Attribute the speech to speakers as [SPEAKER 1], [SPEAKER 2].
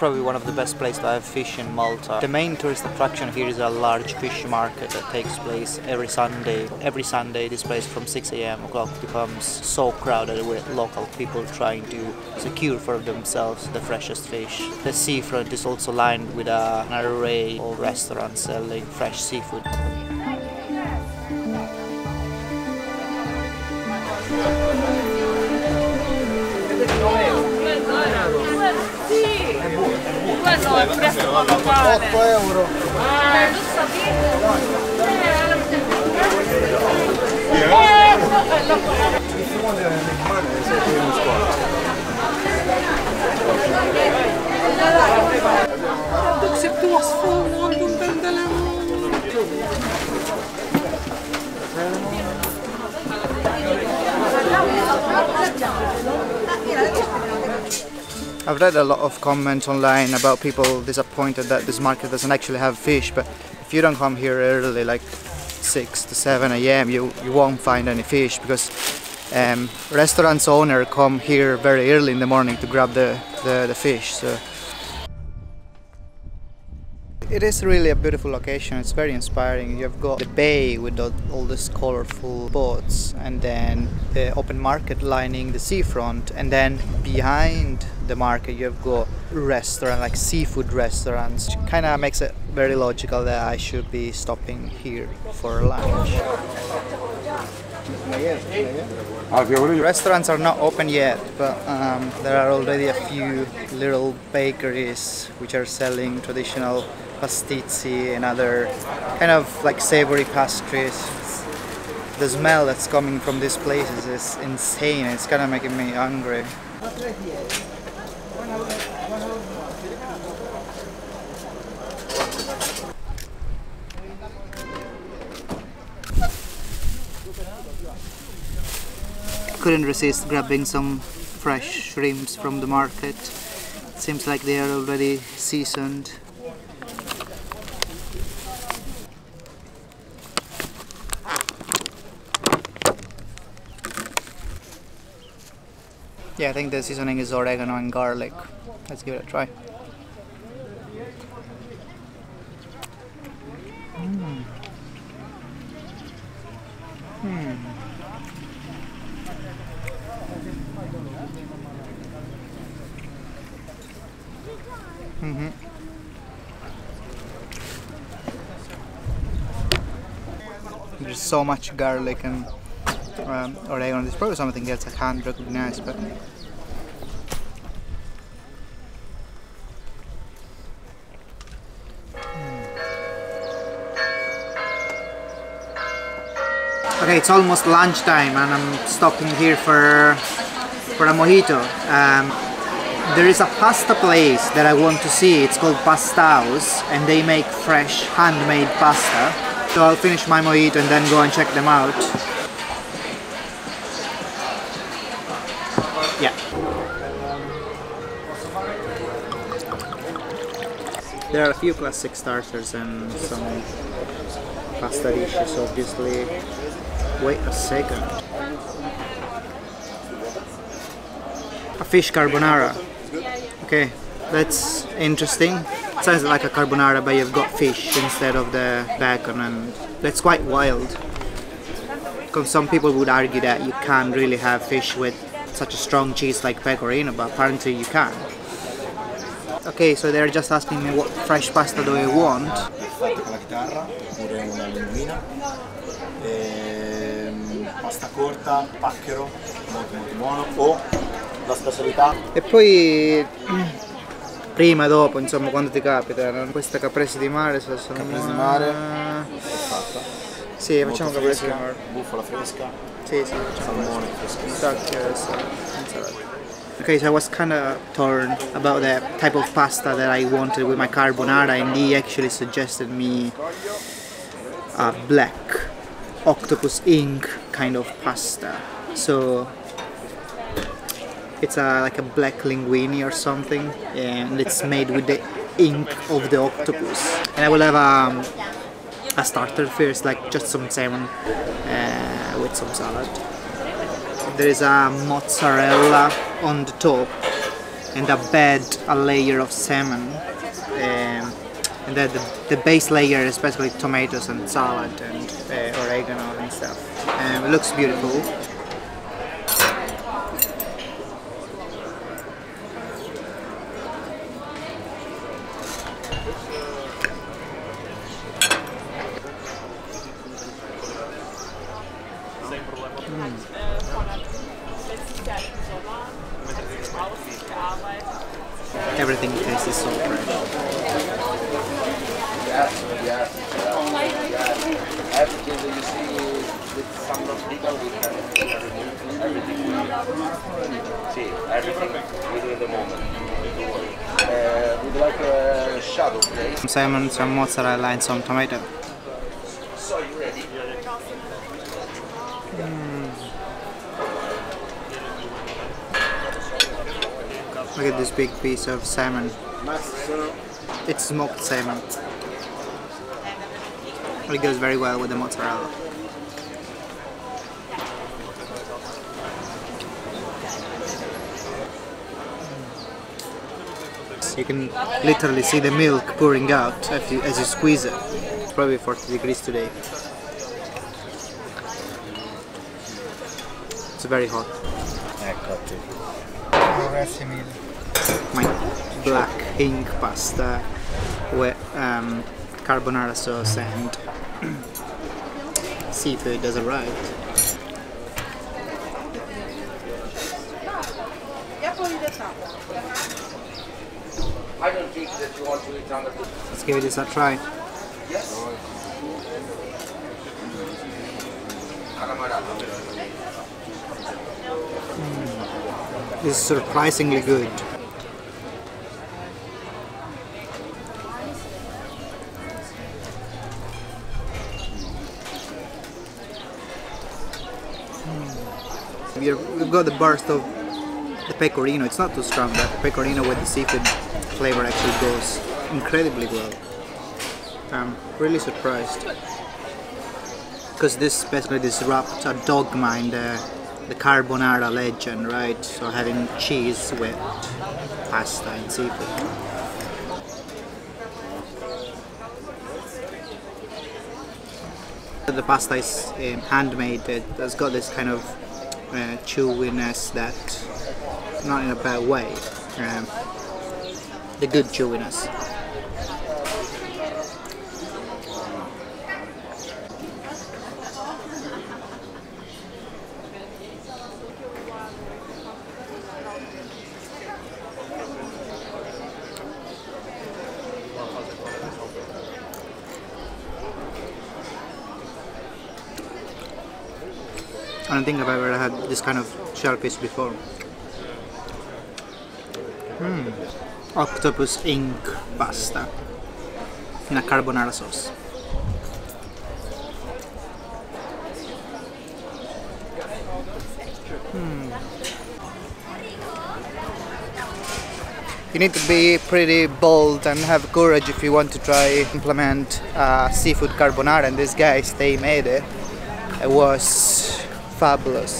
[SPEAKER 1] probably one of the best places to have fish in Malta. The main tourist attraction here is a large fish market that takes place every Sunday. Every Sunday this place from 6 a.m. o'clock becomes so crowded with local people trying to secure for themselves the freshest fish. The seafront is also lined with an array of restaurants selling fresh seafood.
[SPEAKER 2] euro je prestalo lokale.
[SPEAKER 3] Oko euro.
[SPEAKER 4] Dok se tu asfalno,
[SPEAKER 1] I've read a lot of comments online about people disappointed that this market doesn't actually have fish, but if you don't come here early, like 6 to 7 a.m., you, you won't find any fish because um, restaurants owner come here very early in the morning to grab the, the, the fish. So it is really a beautiful location. It's very inspiring. You've got the bay with all these colorful boats, and then the open market lining the seafront, and then behind the market you've got restaurant like seafood restaurants. Kind of makes it very logical that I should be stopping here for lunch. Restaurants are not open yet, but um, there are already a few little bakeries which are selling traditional pastizzi and other kind of like savory pastries. The smell that's coming from these places is insane. It's kind of making me hungry. couldn't resist grabbing some fresh shrimps from the market. Seems like they are already seasoned. Yeah, I think the seasoning is oregano and garlic. Let's give it a try. Mm. Hmm. hmm There's so much garlic and um, oregano. There's probably something else I can't recognize, but Okay, it's almost lunchtime and I'm stopping here for for a mojito. Um, there is a pasta place that I want to see. It's called Pastaus and they make fresh handmade pasta. So I'll finish my mojito and then go and check them out. There are a few classic starters and some pasta dishes obviously. Wait a second. A fish carbonara. Okay, that's interesting. It sounds like a carbonara but you've got fish instead of the bacon and that's quite wild. Because some people would argue that you can't really have fish with such a strong cheese like pecorino but apparently you can. Okay, so they're just asking me what fresh pasta do I want.
[SPEAKER 3] Fatto con la chitarra, oppure una linguina. Ehm, pasta corta, pacchero, molto molto buono. O la specialità
[SPEAKER 1] E poi prima, dopo, insomma, quando ti capita, questa caprese di mare sono sono-
[SPEAKER 3] Caprese di mare. Fatta.
[SPEAKER 1] Sì, facciamo caprese di mare.
[SPEAKER 3] bufala fresca,
[SPEAKER 1] Sì, sì, facciamo
[SPEAKER 3] salmone freschissimo.
[SPEAKER 1] Stacchi adesso, insalata. Okay, so I was kind of torn about the type of pasta that I wanted with my carbonara, and he actually suggested me a black octopus ink kind of pasta. So it's a, like a black linguine or something, and it's made with the ink of the octopus. And I will have um, a starter first, like just some salmon uh, with some salad. There is a mozzarella on the top, and a bed, a layer of salmon. Um, and then the, the base layer is basically tomatoes and salad and uh, oregano and stuff. Um, it looks beautiful. Everything tastes so fresh.
[SPEAKER 5] Everything that you see with some legal, we can everything. See, everything we do in the moment. Uh, we'd like a shadow plate.
[SPEAKER 1] Some salmon, some mozzarella and some tomato.
[SPEAKER 5] So you ready?
[SPEAKER 1] Look at this big piece of salmon. It's smoked salmon. It goes very well with the mozzarella. You can literally see the milk pouring out as you, as you squeeze it. It's probably 40 degrees today. It's very hot. My black ink pasta with um, carbonara sauce and seafood has arrived.
[SPEAKER 5] I don't think that you want to eat on the
[SPEAKER 1] Let's give this a try.
[SPEAKER 5] Yes. Calamarato.
[SPEAKER 1] This is surprisingly good. We're- We've got the burst of the pecorino. It's not too strong, but the pecorino with the seafood flavor actually goes incredibly well. I'm really surprised because this basically disrupts a dogma in the, the carbonara legend, right? So having cheese with pasta and seafood. The pasta is um, handmade. It has got this kind of uh, chewiness that, not in a bad way, um, the good chewiness. I don't think I've ever had this kind of shellfish before. Hmm. Octopus ink pasta in a carbonara sauce. You need to be pretty bold and have courage if you want to try implement uh, seafood carbonara and these guys they made it. It was fabulous.